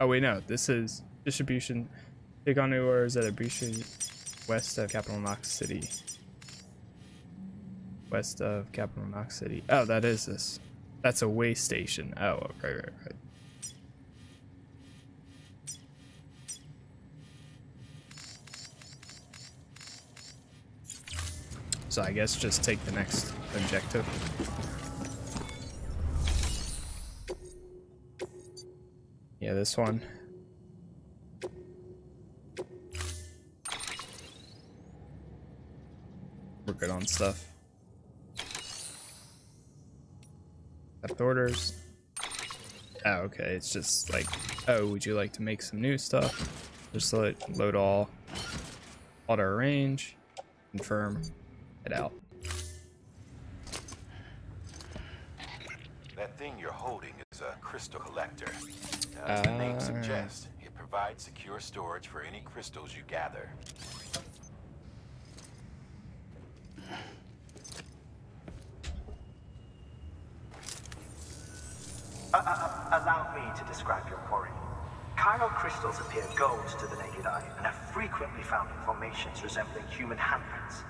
Oh wait, no. This is distribution. Take on new orders at a west of Capital Knot City. West of Capital Knot City. Oh, that is this. That's a way station. Oh, right, right, right. So I guess just take the next objective. Yeah, this one. We're good on stuff. Accept orders. Oh, okay. It's just like, oh, would you like to make some new stuff? Just let load all. Auto arrange. Confirm. Head out. That thing you're holding is a crystal collector. As the name Uh. suggests, it provides secure storage for any crystals you gather. Uh, uh, allow me to describe your quarry. Chiral crystals appear gold to the naked eye and are frequently found in formations resembling human handprints.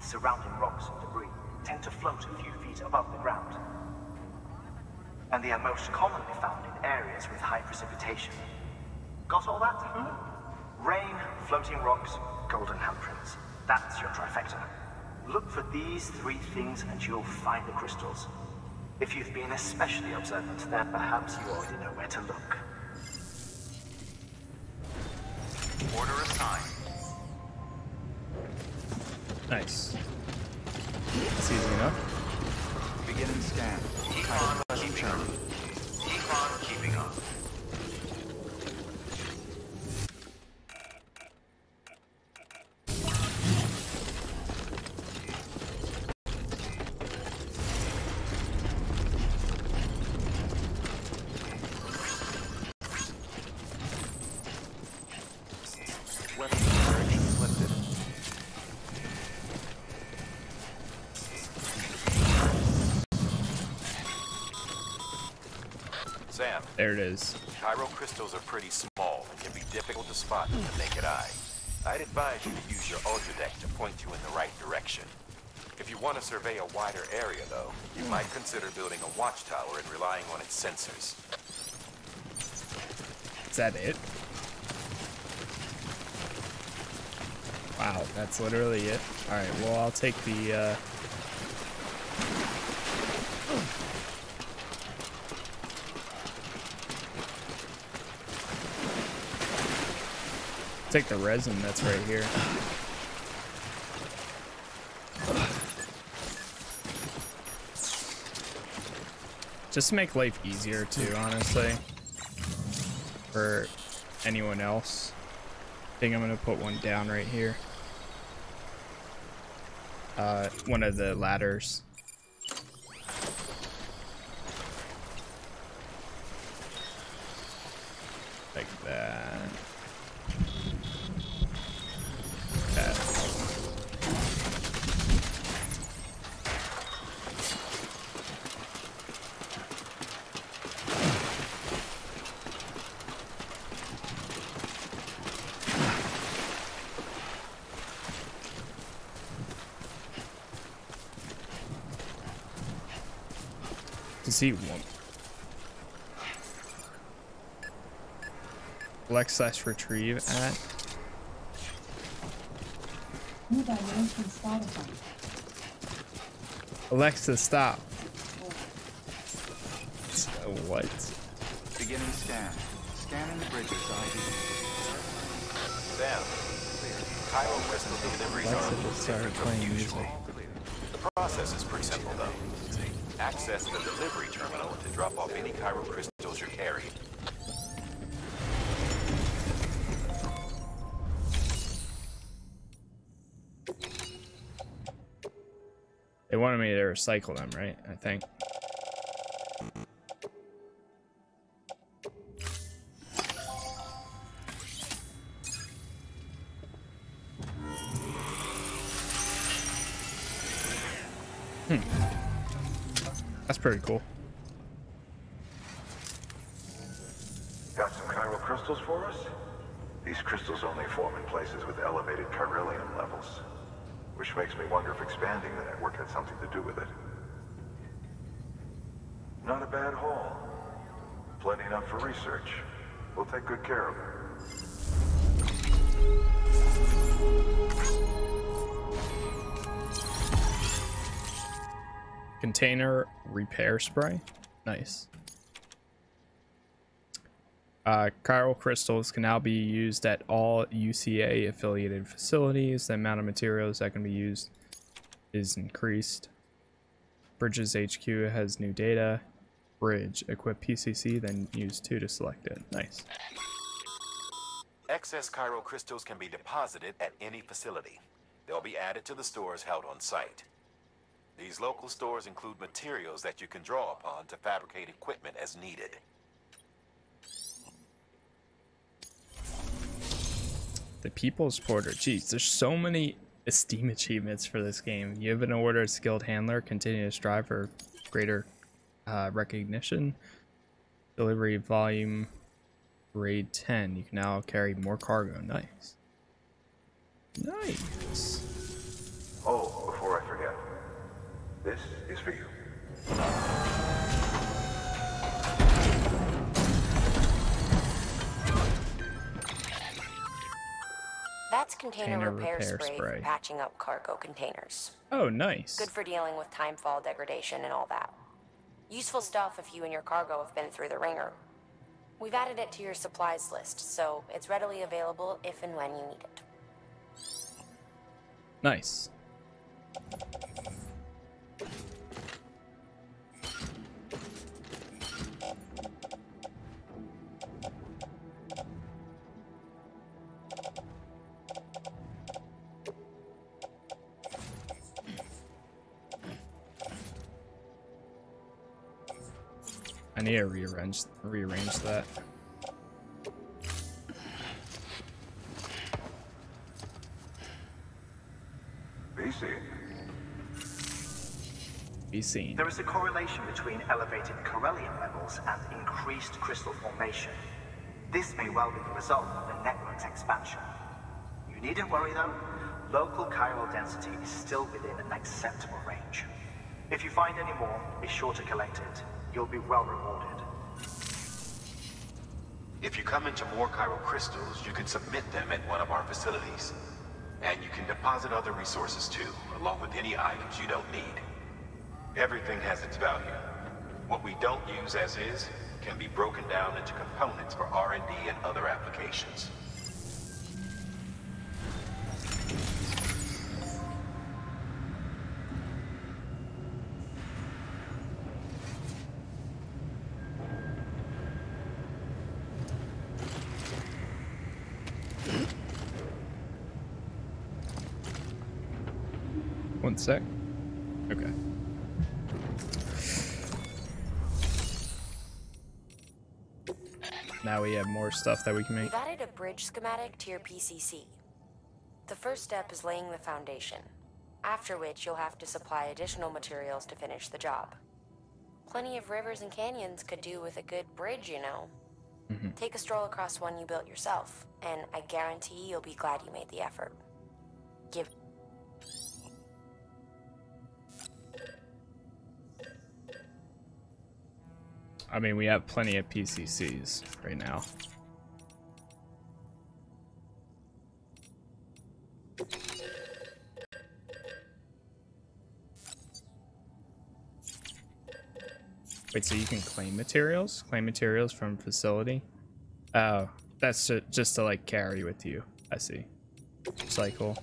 The Surrounding rocks and debris tend to float a few feet above the ground. And they are most commonly found in areas with high precipitation. Got all that? Hmm? Rain, floating rocks, golden handprints. That's your trifecta. Look for these three things and you'll find the crystals. If you've been especially observant, then perhaps you already know where to look. Order assigned. Nice. That's easy enough. Beginning scan. Econ keeping up. Econ keeping up. Weapon directions lifted. Sam, There it is. chiral crystals are pretty small and can be difficult to spot with the naked eye. I'd advise you to use your Odradek to point you in the right direction. If you want to survey a wider area, though, you might consider building a watchtower and relying on its sensors. Is that it? Wow, that's literally it. Alright, well, I'll take the, uh... Take the resin that's right here. Just to make life easier too, honestly. For anyone else. I think I'm gonna put one down right here. Uh, one of the ladders. Like that. That. Does he want? Slash retrieve at. New dimension Spotify. Alexa, stop. So what? Beginning scan. Scanning the bridges ID. Sam, chiral crystal deliveries Alexa are just started playing music. The process is pretty simple, though. Access the delivery terminal to drop off any chiral crystals you're carrying. They wanted me to recycle them, right? I think. Pretty cool. Got some chiral crystals for us? These crystals only form in places with elevated chiralium levels. Which makes me wonder if expanding the network had something to do with it. Not a bad haul. Plenty enough for research. We'll take good care of it. Container repair spray. Nice. Uh, chiral crystals can now be used at all UCA affiliated facilities. The amount of materials that can be used is increased. Bridges HQ has new data. Bridge, equip PCC, then use 2 to select it. Nice. Excess chiral crystals can be deposited at any facility. They'll be added to the stores held on site. These local stores include materials that you can draw upon to fabricate equipment as needed. The People's Porter. Jeez, there's so many Esteem achievements for this game. You have an order skilled handler. Continue to strive for greater uh, recognition. Delivery volume grade 10. You can now carry more cargo. Nice. Nice. Oh, before I. This is for you. That's container, Container repair, repair spray, spray. for patching up cargo containers. Oh, nice. Good for dealing with timefall degradation and all that. Useful stuff if you and your cargo have been through the ringer. We've added it to your supplies list, so it's readily available if and when you need it. Nice. I need to rearrange rearrange that. Be seen. There is a correlation between elevated chiralium levels and increased crystal formation. This may well be the result of the network's expansion. You needn't worry though. Local chiral density is still within an acceptable range. If you find any more, be sure to collect it. You'll be well rewarded. If you come into more chiral crystals, you can submit them at one of our facilities. And you can deposit other resources too, along with any items you don't need. Everything has its value. What we don't use as is can be broken down into components for R&D and other applications. One sec. Okay. Now we have more stuff that we can make. We've added a bridge schematic to your PCC. The first step is laying the foundation, after which you'll have to supply additional materials to finish the job. Plenty of rivers and canyons could do with a good bridge, you know. Mm-hmm. Take a stroll across one you built yourself, and I guarantee you'll be glad you made the effort. Give I mean, we have plenty of PCCs right now. Wait, so you can claim materials? Claim materials from facility? Oh, that's ju- just to like carry with you. I see. Cycle.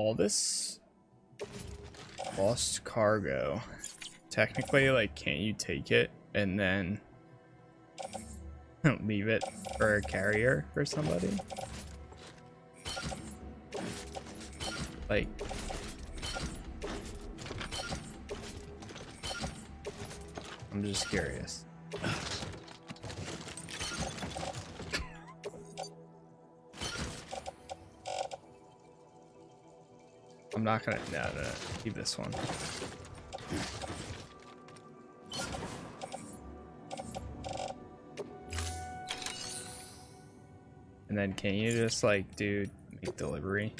All this lost cargo. Technically, like, can't you take it and then leave it for a carrier for somebody. Like, I'm just curious. I'm not gonna, no, no, no, keep this one. And then can you just like do make delivery?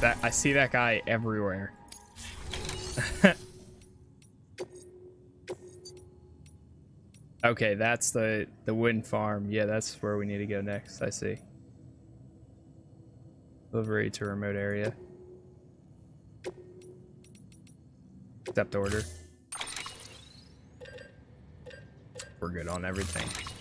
That I see that guy everywhere. okay, that's the the wind farm. Yeah, that's where we need to go next. I see. Delivery to remote area. Accept order. We're good on everything.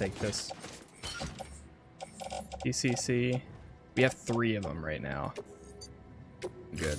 Take this. PCC. We have three of them right now. Good.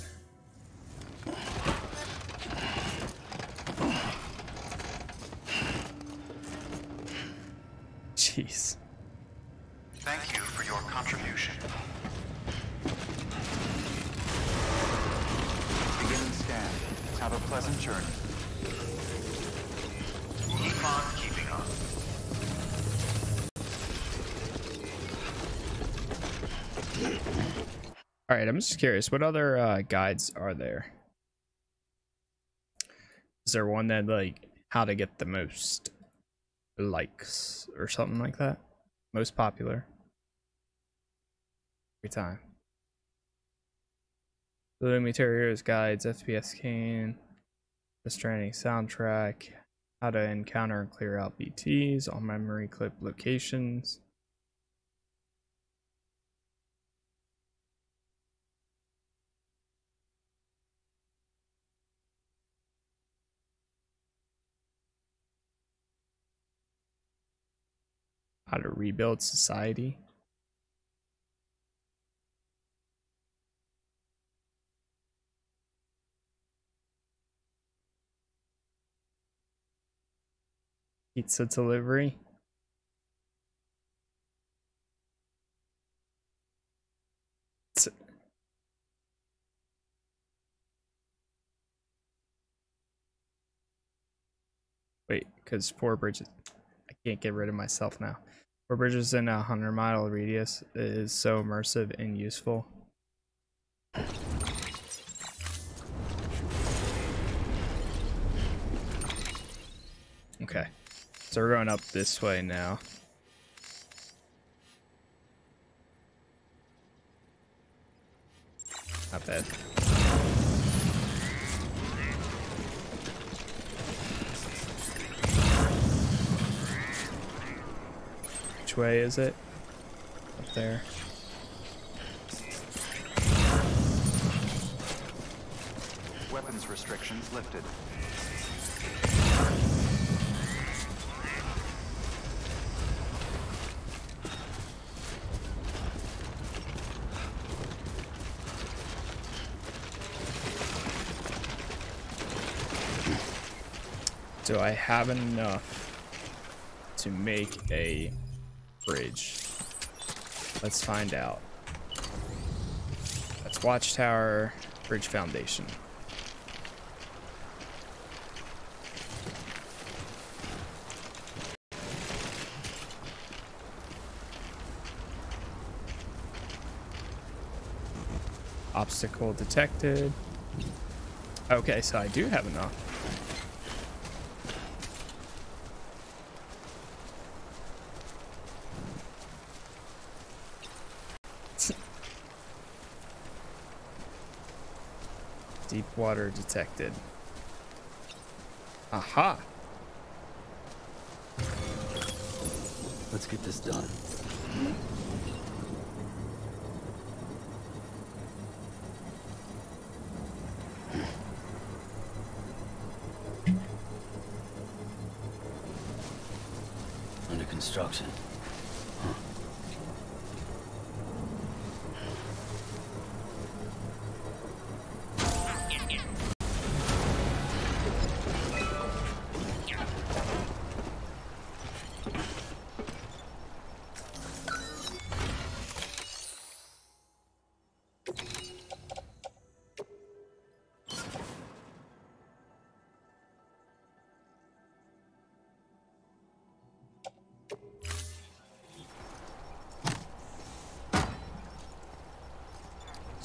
Just curious. What other uh, guides are there? Is there one that like how to get the most likes or something like that? Most popular every time. Blue Materials guides, FPS cane, the Stranding soundtrack, how to encounter and clear out BTs, all memory clip locations. How to rebuild society. Pizza delivery. Wait, because poor bridges. I can't get rid of myself now. Four bridges in a 100 mile radius is so immersive and useful. Okay, so we're going up this way now. Not bad. Which way is it? Up there. Weapons restrictions lifted. Do I have enough to make a bridge? Let's find out. That's Watchtower Bridge Foundation. Obstacle detected. Okay, so I do have enough. Water detected. Aha! Let's get this done.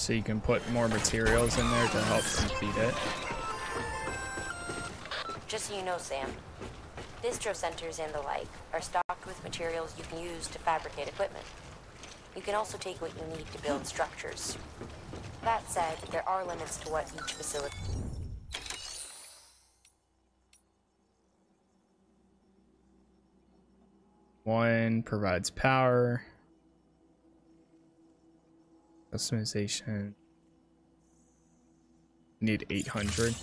So you can put more materials in there to help complete it. Just so you know, Sam, distro centers and the like are stocked with materials you can use to fabricate equipment. You can also take what you need to build structures. That said, there are limits to what each facility. One provides power. Customization. Need 800.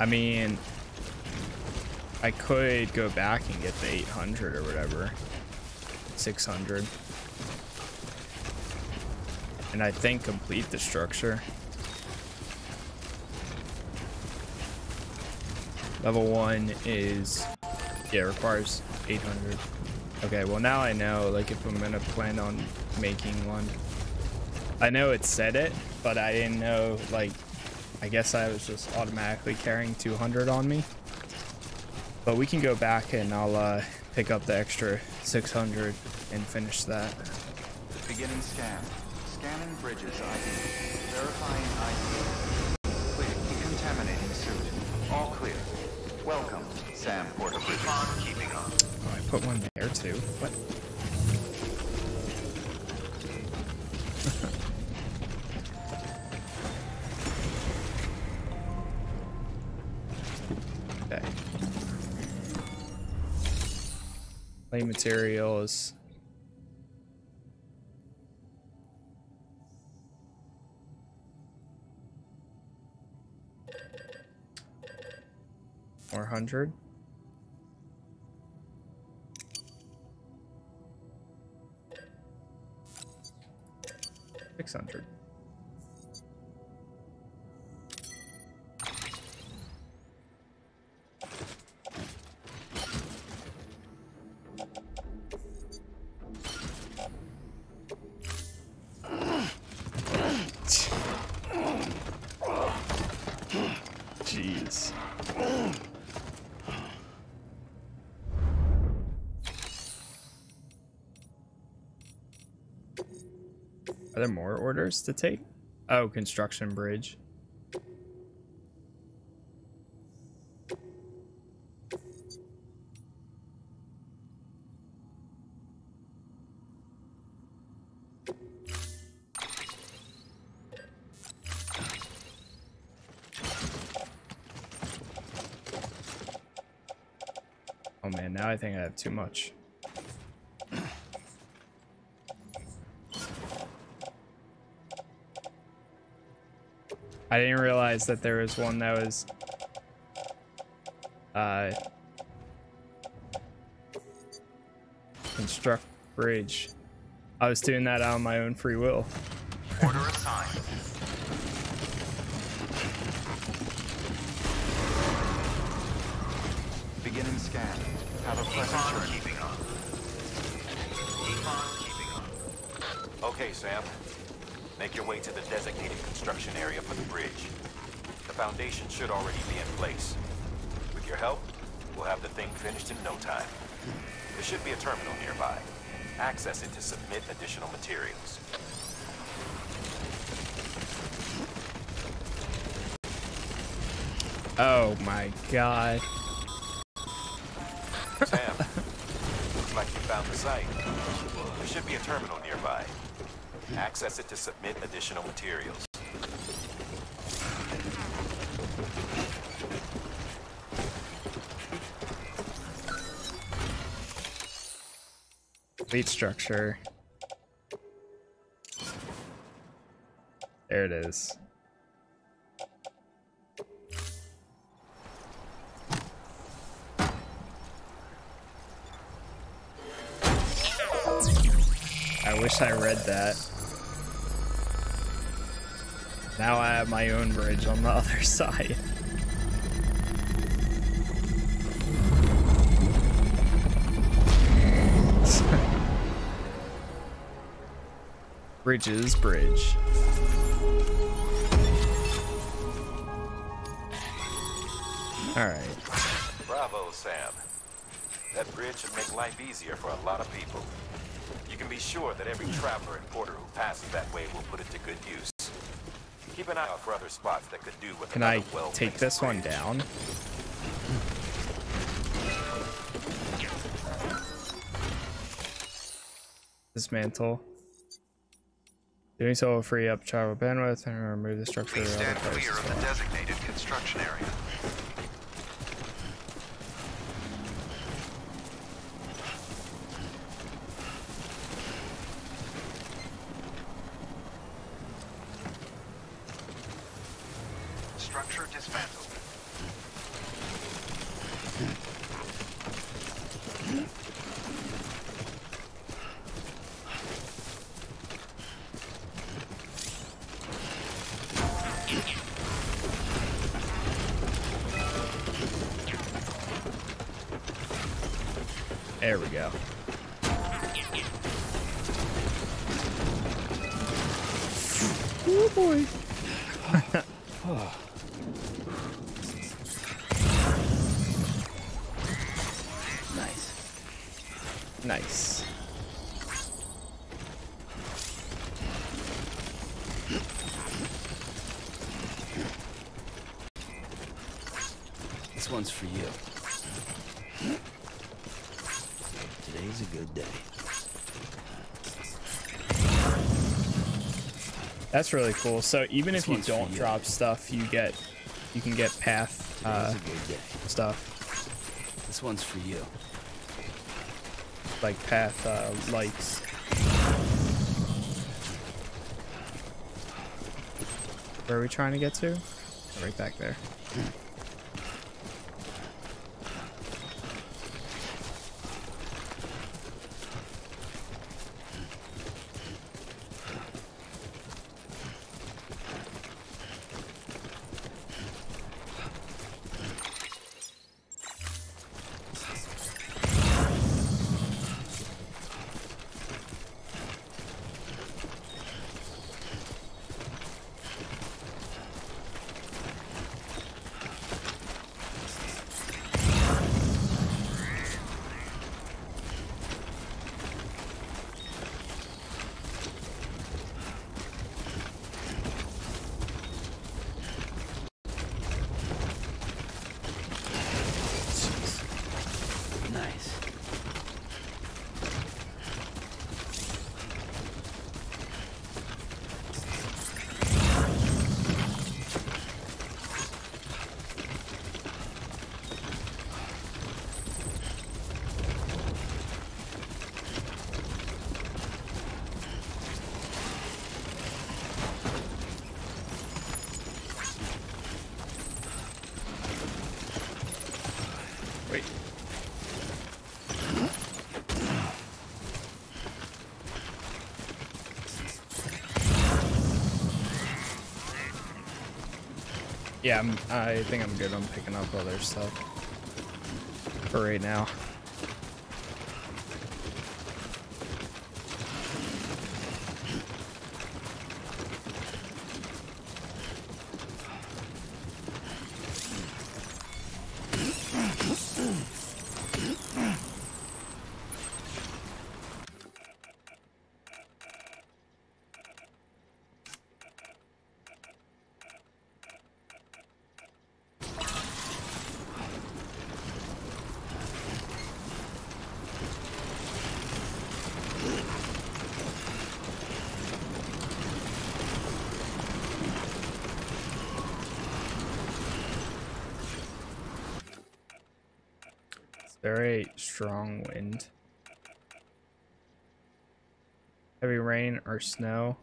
I mean, I could go back and get the 800 or whatever. 600. And I think complete the structure. Level 1 is, yeah, requires 800. Okay, well now I know, like, if I'm gonna plan on making one. I know it said it, but I didn't know, like, I guess I was just automatically carrying 200 on me. But we can go back and I'll uh, pick up the extra 600 and finish that. Beginning scan. Scanning bridges ID. Verifying ID. Clear. Decontaminating suit. All clear. Welcome, Sam Porter Keep on keeping on. Oh, I put one there too. What? okay. Play materials. Four hundred. Six hundred. Are there more orders to take? Oh, construction bridge. Oh man, now I think I have too much. I didn't realize that there was one that was uh construct bridge. I was doing that on my own free will. Make your way to the designated construction area for the bridge. The foundation should already be in place. With your help, we'll have the thing finished in no time. There should be a terminal nearby. Access it to submit additional materials. Oh my god. Sam, looks like you found the site. There should be a terminal nearby. Access it to submit additional materials. Fleet structure. There it is. I wish I read that. Now I have my own bridge on the other side. Bridges Bridge. Alright. Bravo, Sam. That bridge should make life easier for a lot of people. You can be sure that every traveler and porter who passes that way will put it to good use. Keep an eye out for other spots that could do with Can I well take this one down? Dismantle. Doing so will free up travel bandwidth and remove the structure Please stand clear of the designated construction area. This one's for you. Today's a good day. That's really cool. So even This if you don't you. drop stuff, you get you can get path uh, a good day. stuff This one's for you. like path uh, lights. Where are we trying to get to? Right back there. Yeah, I'm, I think I'm good on picking up other stuff for right now. Very strong wind. Heavy rain or snow.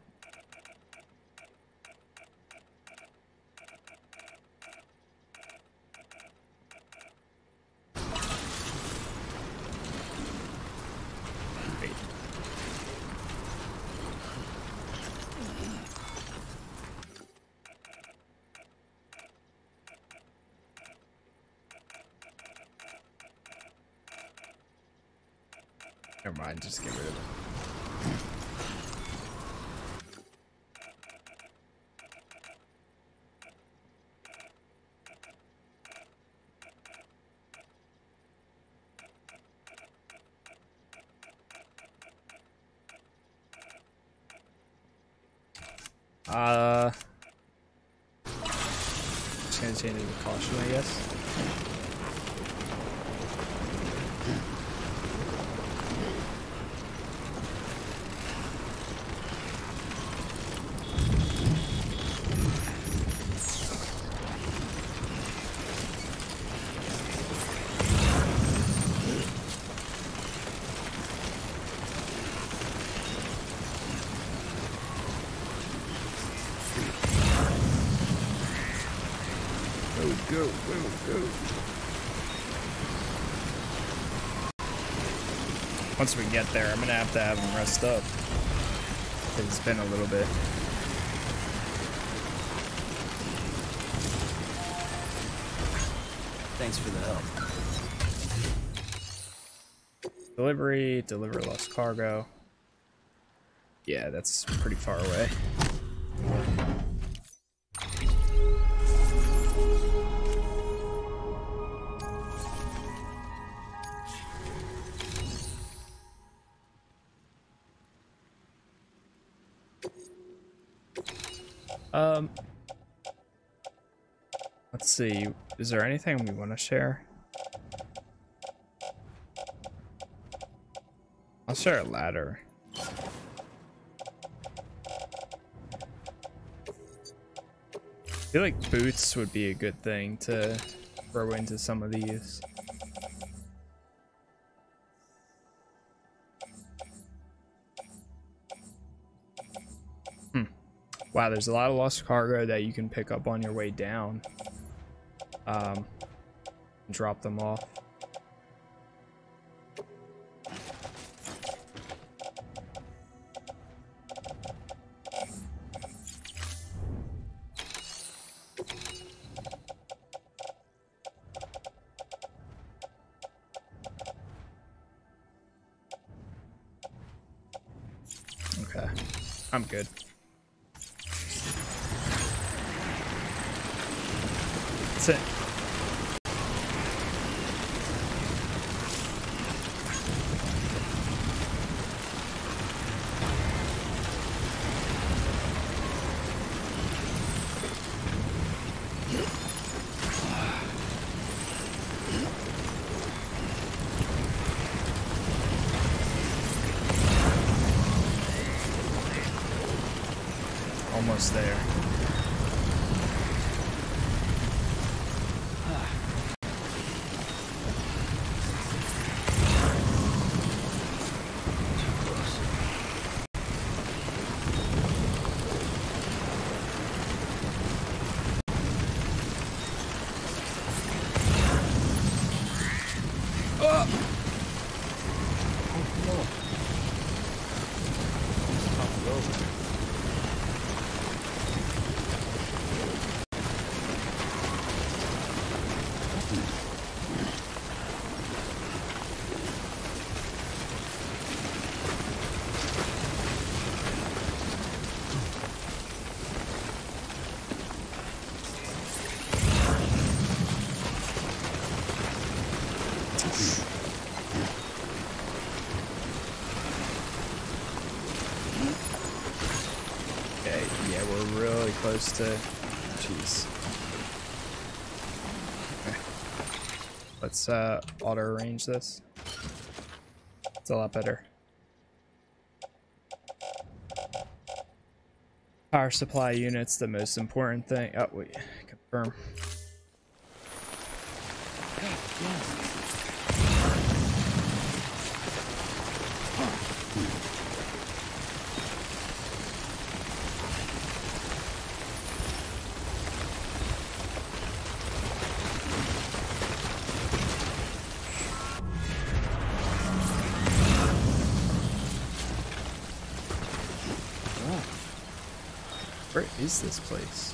Go, go, go, go. Once we get there, I'm gonna have to have him rest up. It's been a little bit. Thanks for the help. Delivery, deliver lost cargo. Yeah, that's pretty far away. Um, let's see. Is there anything we want to share? I'll share a ladder. I feel like boots would be a good thing to throw into some of these. Wow, there's a lot of lost cargo that you can pick up on your way down. Um, drop them off. Okay, I'm good. That's it. Almost there. Okay, yeah, we're really close to. Jeez. Okay. Let's uh, auto arrange this. It's a lot better. Power supply units, the most important thing. Oh, wait, confirm. Is this place?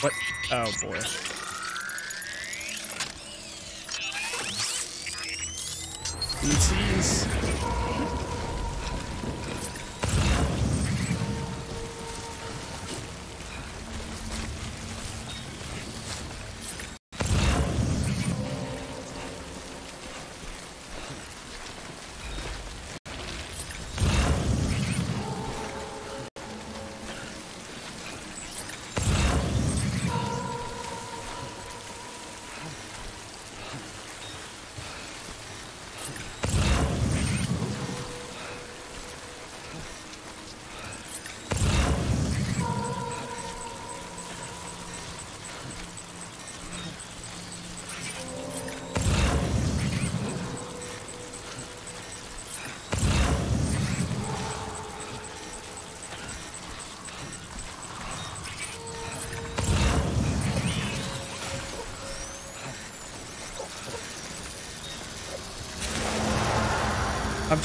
What? Oh boy. PCs.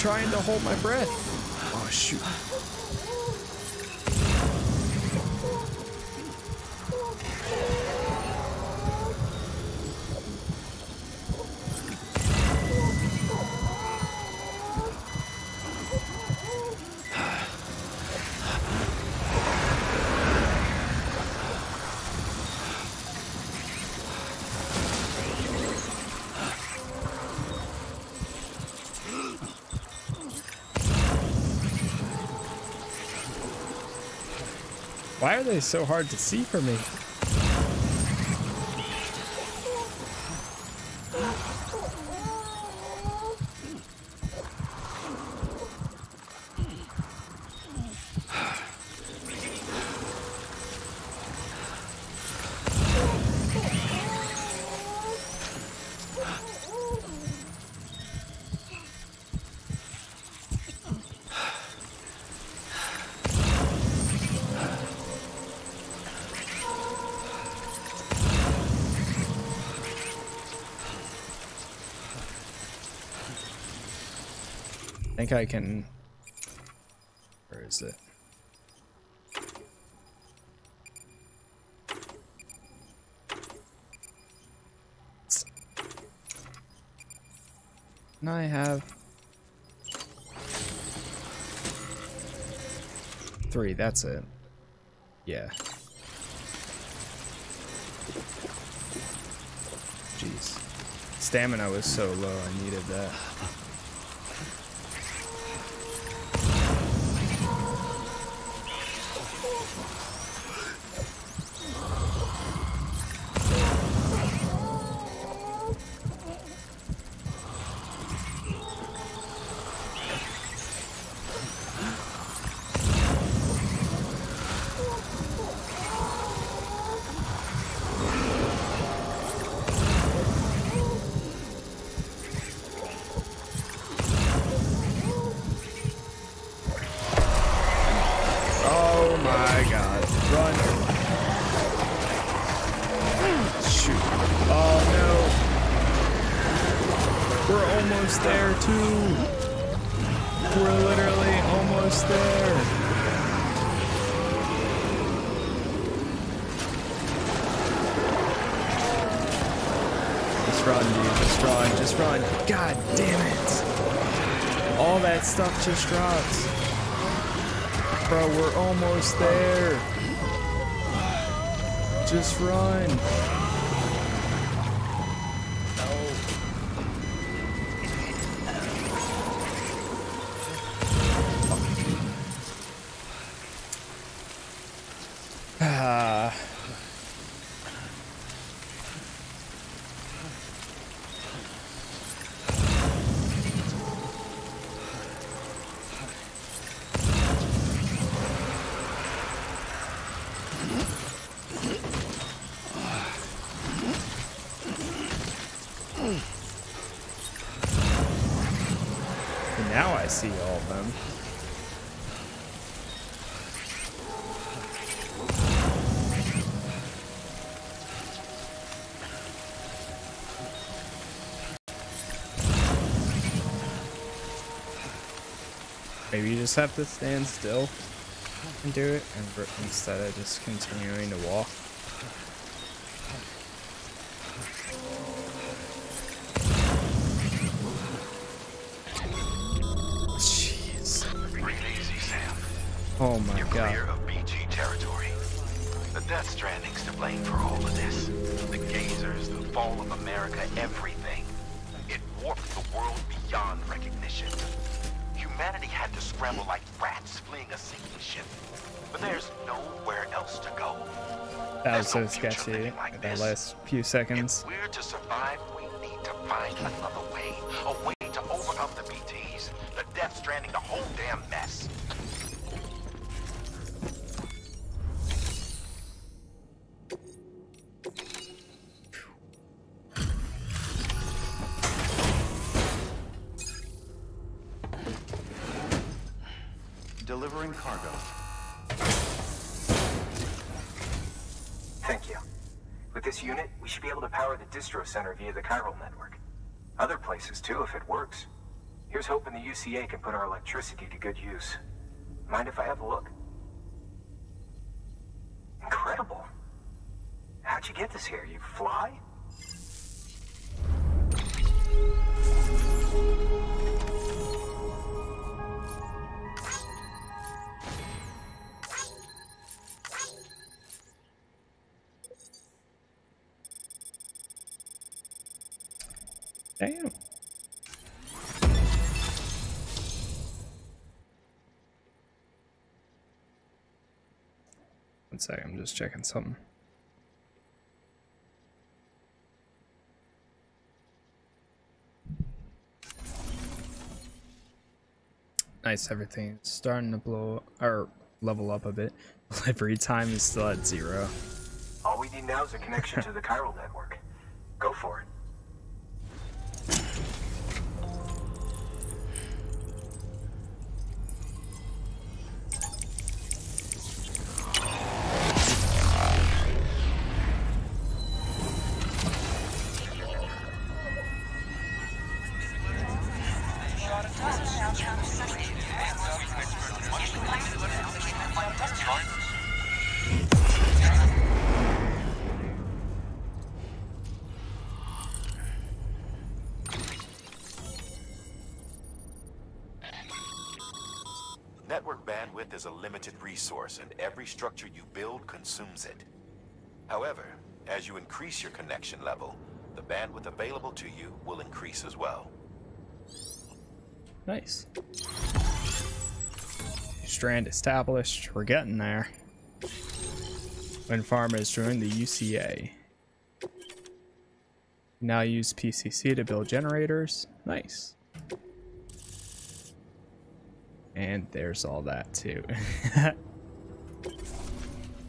Trying to hold my breath. Oh shoot. Why are they so hard to see for me? Think I can. Where is it? Can I have three? That's it. Yeah. Jeez. Stamina was so low, I needed that. Stuff just drops. Bro, we're almost there. Just run. You just have to stand still and do it and instead of just continuing to walk. That was so sketchy like in the last few seconds. If we're to survive, we need to find another way. A way to overcome the BTs, the Death Stranding, the whole damn mess. Center via the chiral network. Other places too, if it works. Here's hoping the UCA can put our electricity to good use. Mind if I have a look? Incredible. How'd you get this here? You fly? Damn. One sec, I'm just checking something. Nice, everything's starting to blow or level up a bit. Delivery time is still at zero. All we need now is a connection to the chiral network. Go for it. Resource, and every structure you build consumes it. However, as you increase your connection level, the bandwidth available to you will increase as well. Nice. Strand established. We're getting there. Wind farm joined the UCA. Now use PCC to build generators. Nice. And there's all that too.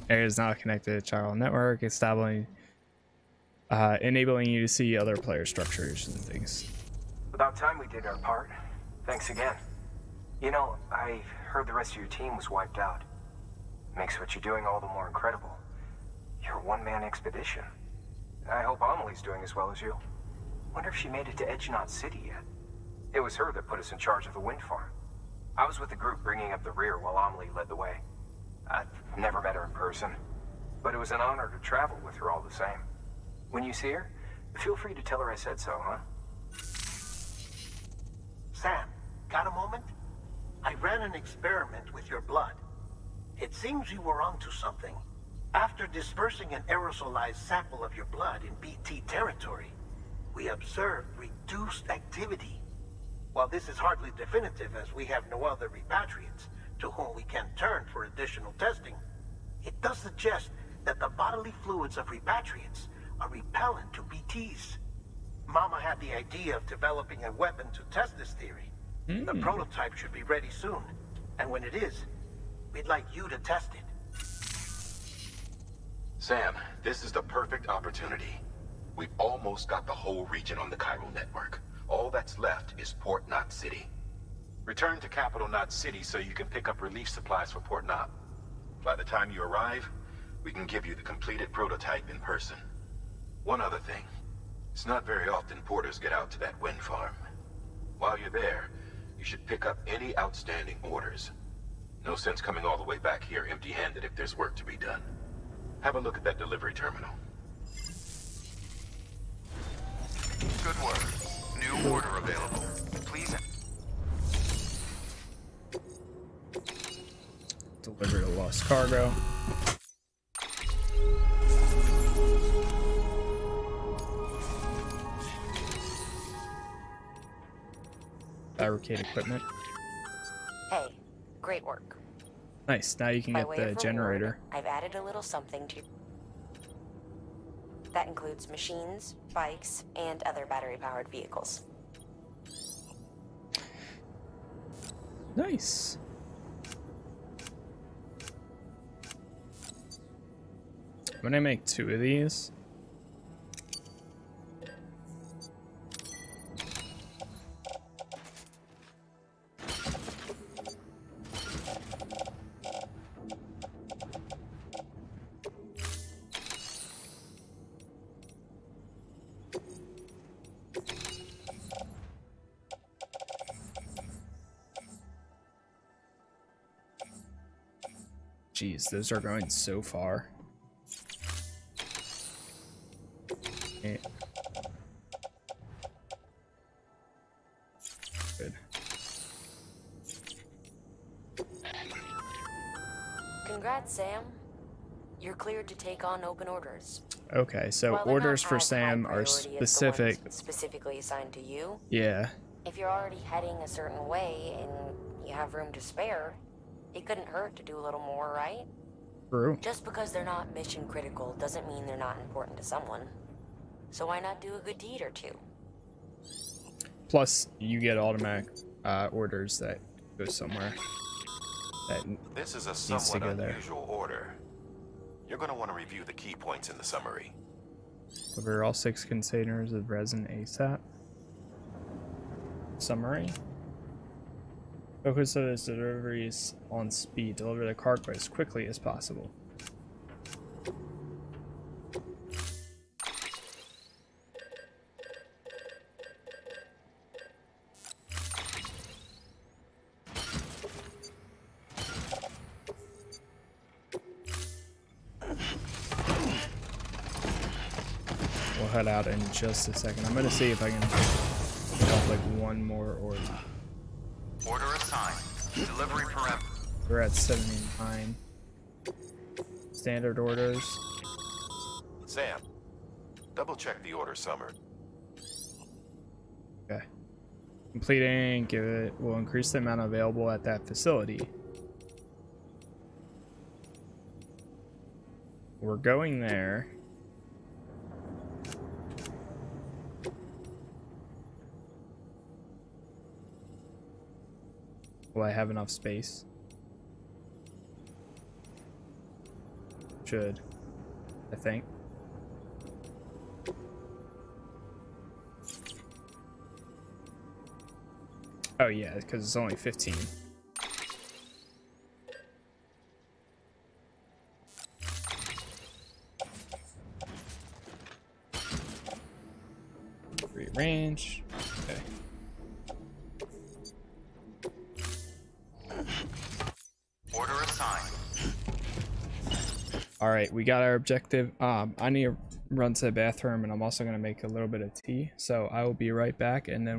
Area is not connected to chiral network, establishing, uh, enabling you to see other player structures and things. About time we did our part. Thanks again. You know, I heard the rest of your team was wiped out. Makes what you're doing all the more incredible. You're a one-man expedition. I hope Amelie's doing as well as you. Wonder if she made it to Edge Knot City yet. It was her that put us in charge of the wind farm. I was with the group bringing up the rear while Amelie led the way. I've never met her in person, but it was an honor to travel with her all the same. When you see her, feel free to tell her I said so, huh? Sam, got a moment? I ran an experiment with your blood. It seems you were onto something. After dispersing an aerosolized sample of your blood in BT territory, we observed reduced activity. While this is hardly definitive as we have no other repatriates to whom we can turn for additional testing, it does suggest that the bodily fluids of repatriates are repellent to BTs. Mama had the idea of developing a weapon to test this theory. The hmm. prototype should be ready soon, and when it is, we'd like you to test it. Sam, this is the perfect opportunity. We've almost got the whole region on the chiral network. All that's left is Port Knot City. Return to Capital Knot City so you can pick up relief supplies for Port Knot. By the time you arrive, we can give you the completed prototype in person. One other thing. It's not very often porters get out to that wind farm. While you're there, you should pick up any outstanding orders. No sense coming all the way back here empty-handed if there's work to be done. Have a look at that delivery terminal. Good work. New order available. Please. Deliver to lost cargo. Fabricate equipment. Hey, great work. Nice. Now you can By get the reward, generator. I've added a little something to. That includes machines, bikes, and other battery-powered vehicles. Nice. Gonna make two of these. Jeez, those are going so far. Sam. You're cleared to take on open orders. Okay, so orders for Sam are priority as the ones specific. specifically assigned to you. Yeah. If you're already heading a certain way and you have room to spare, it couldn't hurt to do a little more, right? True. Just because they're not mission critical doesn't mean they're not important to someone. So why not do a good deed or two? Plus, you get automatic uh, orders that go somewhere. That This is a needs to somewhat go there. unusual order. You're going to want to review the key points in the summary. Deliver all six containers of resin ASAP. Summary. Focus on its deliveries on speed. Deliver the cargo as quickly as possible. We'll head out in just a second. I'm gonna see if I can pick like one more order. Order assigned. Delivery parameter. We're at 79. Standard orders. Sam, double check the order summary. Okay. Completing, give it, will increase the amount available at that facility. We're going there. Will I have enough space? Should. I think. Oh yeah, because it's only 15. Rearrange. Right, we got our objective. Um, I need to run to the bathroom, and I'm also gonna make a little bit of tea. So I will be right back, and then.